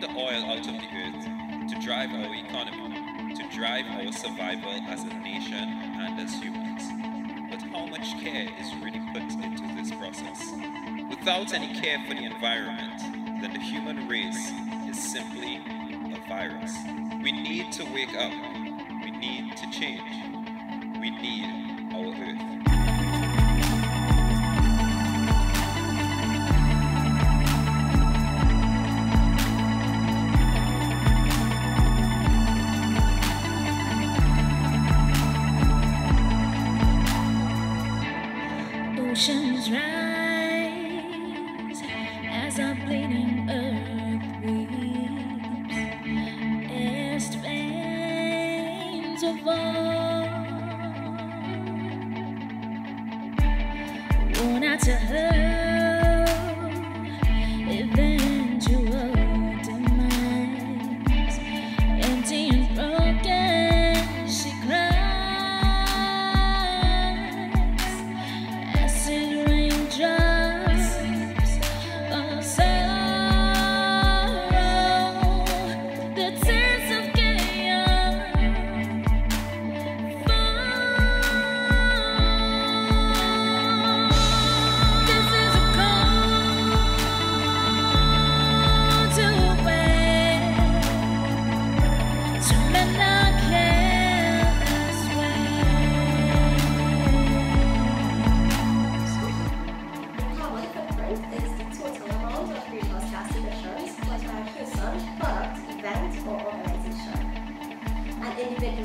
the oil out of the earth to drive our economy, to drive our survival as a nation and as humans. But how much care is really put into this process? Without any care for the environment, then the human race is simply a virus. We need to wake up. We need to change. We need Oceans rise as our bleeding earth weeps. Est veins of all worn out to her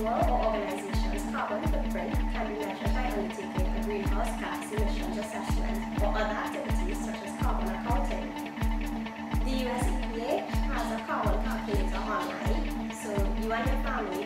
individual or organization's carbon footprint can be measured by undertaking a greenhouse gas emissions assessment or other activities such as carbon accounting. The US EPA has a carbon calculator online, so you and your family